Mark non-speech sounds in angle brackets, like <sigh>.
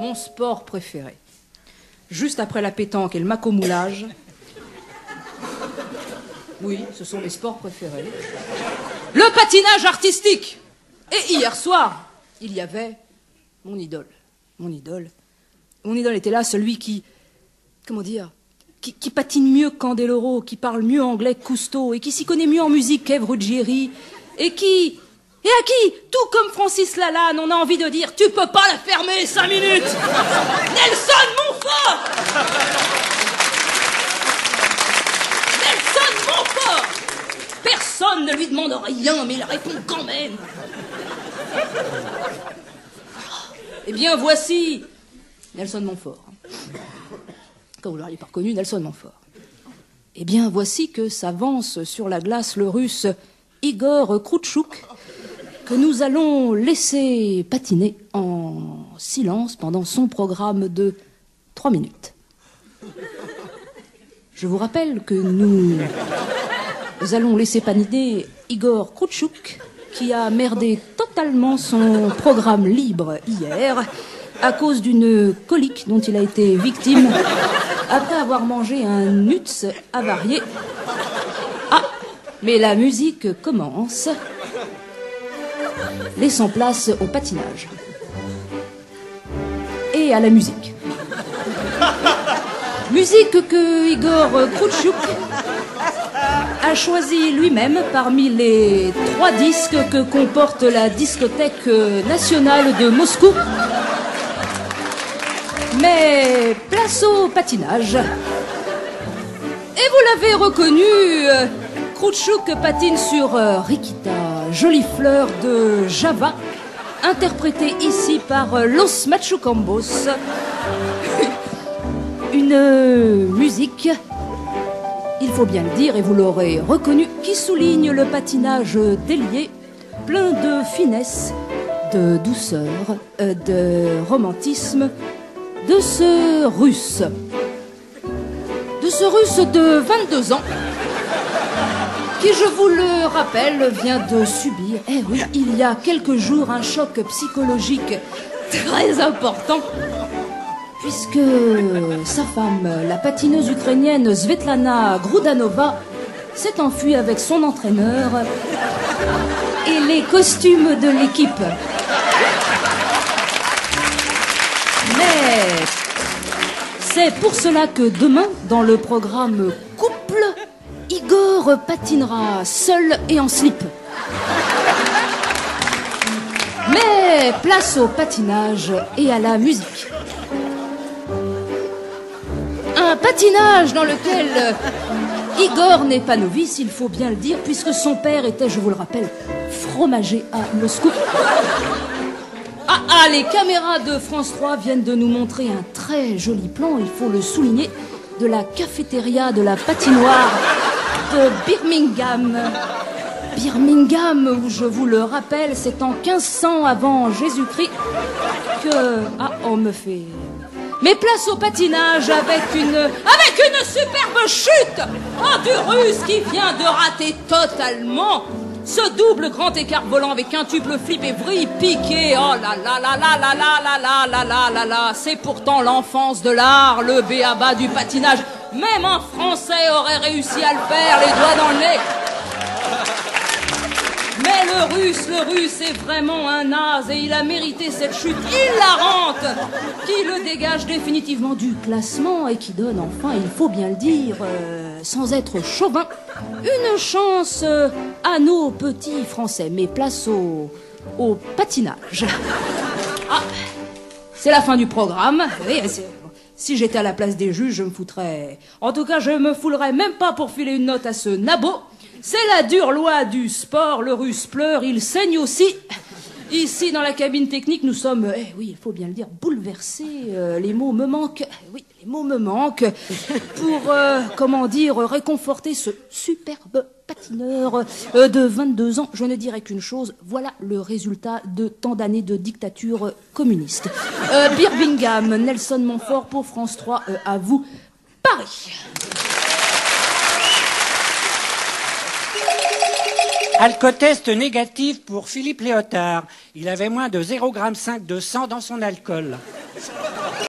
mon sport préféré. Juste après la pétanque et le macomoulage. Oui, ce sont mes sports préférés. Le patinage artistique. Et hier soir, il y avait mon idole. Mon idole. Mon idole était là, celui qui. Comment dire qui, patine mieux que Candeloro, qui parle mieux anglais que Cousteau, et qui s'y connaît mieux en musique qu'Ève et qui. Et à qui, tout comme Francis Lalanne, on a envie de dire Tu peux pas la fermer cinq minutes Nelson Montfort Nelson Montfort Personne ne lui demande rien, mais il répond quand même. Eh bien, voici Nelson Montfort. Quand vous l'auriez pas reconnu, Nelson Montfort. Eh bien, voici que s'avance sur la glace le russe Igor Kroutchouk, que nous allons laisser patiner en silence pendant son programme de trois minutes. Je vous rappelle que nous allons laisser patiner Igor Kroutchouk, qui a merdé totalement son programme libre hier à cause d'une colique dont il a été victime après avoir mangé un nuts avarié. Ah, mais la musique commence, laissant place au patinage et à la musique. <laughs> Musique que Igor Kroutchouk a choisi lui-même parmi les trois disques que comporte la discothèque nationale de Moscou. Mais place au patinage. Et vous l'avez reconnu, Kroutchouk patine sur euh, Rikita, jolie fleur de Java, interprétée ici par euh, Los Machucambos. <laughs> Une euh, musique, il faut bien le dire et vous l'aurez reconnu, qui souligne le patinage délié, plein de finesse, de douceur, euh, de romantisme, de ce russe. De ce russe de 22 ans, qui, je vous le rappelle, vient de subir, eh oui, il y a quelques jours, un choc psychologique très important, puisque sa femme, la patineuse ukrainienne Svetlana Grudanova, s'est enfuie avec son entraîneur et les costumes de l'équipe. Mais c'est pour cela que demain, dans le programme Couple, Igor patinera seul et en slip. Mais place au patinage et à la musique. Un patinage dans lequel Igor n'est pas novice, il faut bien le dire, puisque son père était, je vous le rappelle, fromager à Moscou. Ah ah, les caméras de France 3 viennent de nous montrer un très joli plan, il faut le souligner, de la cafétéria de la patinoire Birmingham. Birmingham, où je vous le rappelle, c'est en 1500 avant Jésus-Christ que... Ah, on me fait... Mais place au patinage avec une... avec une superbe chute Oh, du russe qui vient de rater totalement ce double grand écart volant avec un tuple flip et vrille piqué. Oh là là là là là là là là là là là là. C'est pourtant l'enfance de l'art, le béaba du patinage. Même un Français aurait réussi à le faire, les doigts dans le nez. Le russe, le russe est vraiment un naze et il a mérité cette chute hilarante qui le dégage définitivement du classement et qui donne enfin, il faut bien le dire, euh, sans être chauvin, une chance euh, à nos petits Français. Mais place au, patinage. Ah, c'est la fin du programme. C'est- si j'étais à la place des juges, je me foutrais. En tout cas, je me foulerais même pas pour filer une note à ce nabo. C'est la dure loi du sport. Le russe pleure, il saigne aussi. Ici, dans la cabine technique, nous sommes, eh oui, il faut bien le dire, bouleversés. Euh, les mots me manquent. Eh Oui, les mots me manquent pour, euh, comment dire, réconforter ce superbe patineur euh, de 22 ans. Je ne dirais qu'une chose, voilà le résultat de tant d'années de dictature communiste. Birmingham, Nelson Montfort pour France 3, euh, à vous, Paris. Alcotest négatif pour Philippe Léotard. Il avait moins de 0,5 de sang dans son alcool.